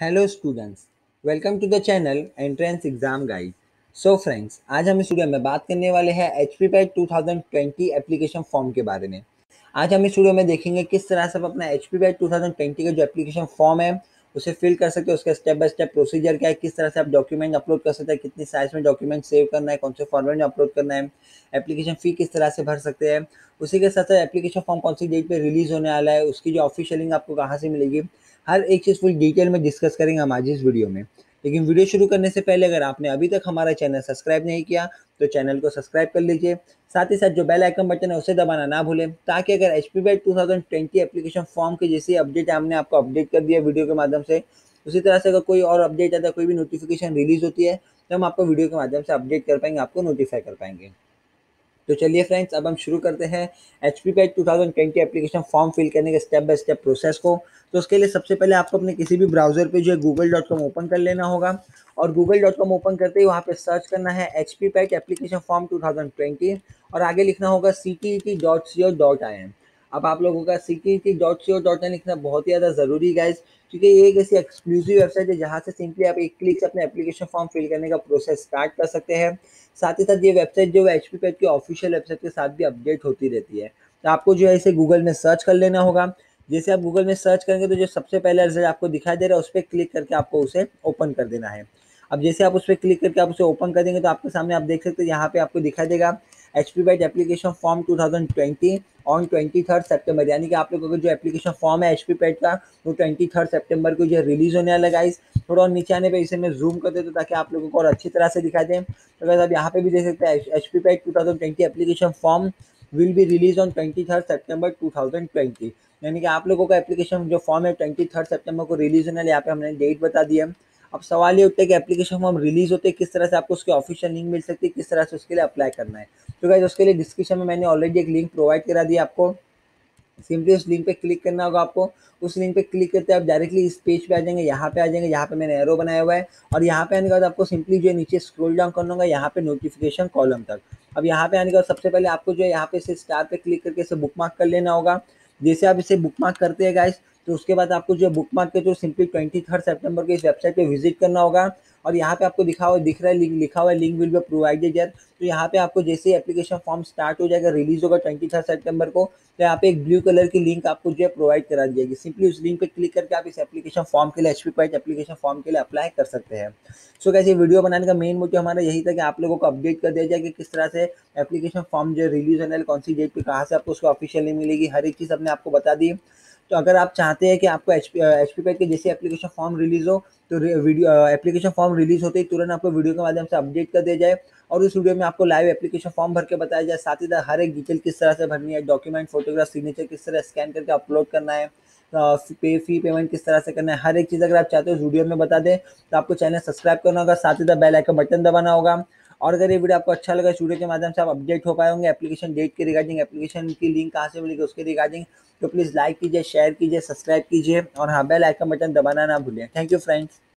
Hello students welcome to the channel entrance exam guide so friends आज हम इस video में बात करने वाले हैं H P PAT two thousand twenty application form के बारे में। आज हम इस वीडियो में देखेंगे किस तरह से आप अपना H P PAT two thousand twenty का जो एप्लीकेशन फॉर्म है, उसे फिल कर सकते हैं, उसका स्टेप बाय स्टेप प्रोसीजर क्या है, किस तरह से आप डॉक्यूमेंट अपलोड कर सकते हैं, कितनी साइज़ में डॉक्यूमेंट सेव करना है, कौन से फॉर्मेट में अपलोड करना है एप्लीकेशन फ़ी किस तरह से भर सकते हैं। उसी के साथ साथ एप्लीकेशन फॉर्म कौन सी डेट पर रिलीज़ होने वाला है, उसकी जो ऑफिशियल लिंक आपको कहाँ से मिलेगी हर एक चीज़ फुल डिटेल में डिस्कस करेंगे हम आज इस वीडियो में। लेकिन वीडियो शुरू करने से पहले अगर आपने अभी तक हमारा चैनल सब्सक्राइब नहीं किया तो चैनल को सब्सक्राइब कर लीजिए। साथ ही साथ जो बेल आइकन बटन है, उसे दबाना ना भूलें, ताकि अगर H P two application form के जैसे अपडेट हमने आपको अपडेट कर दिया वीडियो के माध्यम से, उसी तरह से अगर कोई और अपडेट आता है कोई भी नोटिफिकेशन रिलीज़ होती है तो हम आपको वीडियो के माध्यम से अपडेट कर पाएँगे, आपको नोटिफाई कर पाएँगे। तो चलिए फ्रेंड्स अब हम शुरू करते हैं H P PAT two thousand twenty application form fill करने के स्टेप बाय स्टेप प्रोसेस को। तो उसके लिए सबसे पहले आपको अपने किसी भी ब्राउज़र पे जो है गूगल डॉट कॉम ओपन कर लेना होगा और गूगल डॉट कॉम ओपन करते ही वहाँ पे सर्च करना है H P PAT application form two thousand twenty और आगे लिखना होगा C T E T dot C O dot I N अब आप लोगों का C T T dot C O dot I लिखना बहुत ही ज़्यादा ज़रूरी गाइज़ क्योंकि ये एक ऐसी एक्सक्लूसिव वेबसाइट है जहाँ से सिंपली आप एक क्लिक से अपने एप्लीकेशन फॉर्म फिल करने का प्रोसेस स्टार्ट कर सकते हैं। साथ ही साथ ये वेबसाइट जो है एच पी पैट की ऑफिशियल वेबसाइट के साथ भी अपडेट होती रहती है। तो आपको जो है इसे गूगल में सर्च कर लेना होगा। जैसे आप गूगल में सर्च करेंगे तो जो सबसे पहले रिज़ल्ट आपको दिखाई दे रहा है, उस पर क्लिक करके आपको उसे ओपन कर देना है। अब जैसे आप उस पर क्लिक करके आप उसे ओपन कर देंगे तो आपके सामने आप देख सकते हैं, यहाँ पे आपको दिखाई देगा H P bite application form 2020 on twenty third September यानी कि आप लोगों का जो एप्लीकेशन फॉर्म है एच पी पैड का, वो ट्वेंटी थर्ड सेप्टेम्बर को जो रिलीज़ होने वाला गाइस थोड़ा और नीचे आने पे इसे मैं जूम कर देता हूँ ताकि आप लोगों को और अच्छी तरह से दिखा दें। तो अगर आप यहाँ पे भी देख सकते हैं H P PAT two thousand twenty application form will be release on twenty third September two thousand twenty यानी कि आप लोगों का एप्लीकेशन जो फॉर्म है ट्वेंटी थर्ड सेप्टेम्बर को रिलीज़ होने वाले यहाँ पे हमने डेट बता दी है। अब सवाल ये उठता है कि एप्लीकेशन फॉर्म रिलीज़ होते हैं, किस तरह से आपको उसकी ऑफिशियल लिंक मिल सकती है, किस तरह से उसके लिए अप्लाई करना है। तो गाइज़ उसके लिए डिस्क्रिप्शन में मैंने ऑलरेडी एक लिंक प्रोवाइड करा दिया आपको। सिंपली उस लिंक पे क्लिक करना होगा आपको। उस लिंक पे क्लिक करते आप डायरेक्टली इस पेज पे आ जाएँगे, यहाँ पे आ जाएँगे, यहाँ पे मैंने एरो बनाया हुआ है। और यहाँ पे आने के बाद आपको सिंपली जो है नीचे स्क्रॉल डाउन करना होगा, यहाँ पे नोटिफिकेशन कॉलम तक। अब यहाँ पे आने के बाद सबसे पहले आपको जो है यहाँ पे इसे स्टार पे क्लिक करके इसे बुक मार्क कर लेना होगा। जैसे आप इसे बुक मार्क करते हैं गाइस तो उसके बाद आपको जो बुक मार्क के through simply twenty third September को इस वेबसाइट पे विज़िट करना होगा। और यहाँ पे आपको दिखा हुआ दिख रहा है लिंक लिखा हुआ है लिंक विल बी प्रोवाइडेड यार तो यहाँ पे आपको जैसे ही एप्लीकेशन फॉर्म स्टार्ट हो जाएगा रिलीज़ होगा ट्वेंटी थर्ड सेप्टेम्बर को तो यहाँ पे एक ब्लू कलर की लिंक आपको जो है प्रोवाइड करा दी जाएगी। सिंपली उस लिंक पे क्लिक करके आप इस एप्लीकेशन फॉर्म के लिए एच पी एप्लीकेशन फॉर्म के लिए अप्लाई कर सकते हैं। सो कैसे वीडियो बनाने का मेन मोटिव हमारा यही था कि आप लोगों को अपडेट कर दिया जाए कि किस तरह से एप्लीकेशन फॉर्म जो रिलीज़ होने वाले, कौन सी डेट पर कहाँ से आपको उसको ऑफिशियली मिलेगी। हर एक चीज़ हमने आपको बता दी। तो अगर आप चाहते हैं कि आपको एच पी एच पी के जैसे एप्लीकेशन फॉर्म रिलीज़ हो तो वीडियो एप्लीकेशन फॉर्म रिलीज़ होते ही तुरंत आपको वीडियो के माध्यम से अपडेट कर दिया जाए। और उस वीडियो में आपको लाइव एप्लीकेशन फॉर्म भर के बताया जाए। साथ ही साथ हर एक डिटेल किस तरह से भरनी है डॉक्यूमेंट फोटोग्राफ सिग्नेचर किस तरह स्कैन करके अपलोड करना है पे फ़ी पेमेंट किस तरह से करना है, हर एक चीज़ अगर आप चाहते हो वीडियो में बता दें तो आपको चैनल सब्सक्राइब करना होगा। साथ ही साथ बेल आइकन बटन दबाना होगा। और अगर ये वीडियो आपको अच्छा लगा स्टूडियो के माध्यम से आप अपडेट हो पाए होंगे एप्लीकेशन डेट के रिगार्डिंग एप्लीकेशन की लिंक कहाँ से मिलेगी उसके रिगार्डिंग तो प्लीज़ लाइक कीजिए शेयर कीजिए सब्सक्राइब कीजिए और हाँ बेल आइकन बटन दबाना ना भूलें। Thank you friends